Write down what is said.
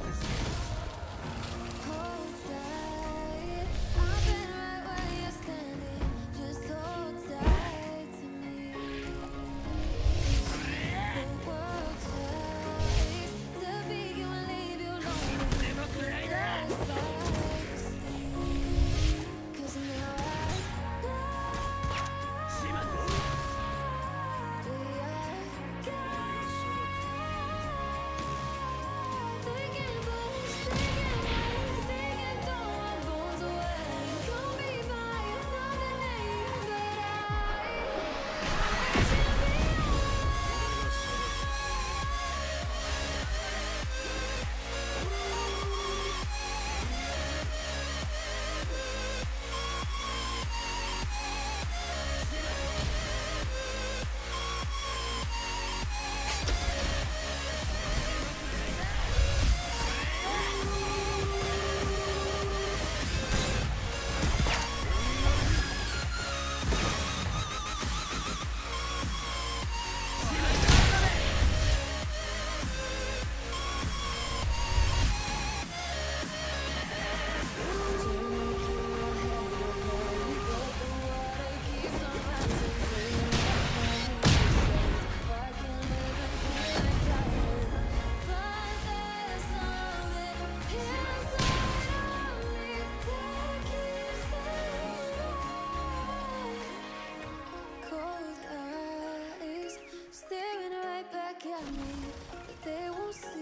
ます me deu um sim.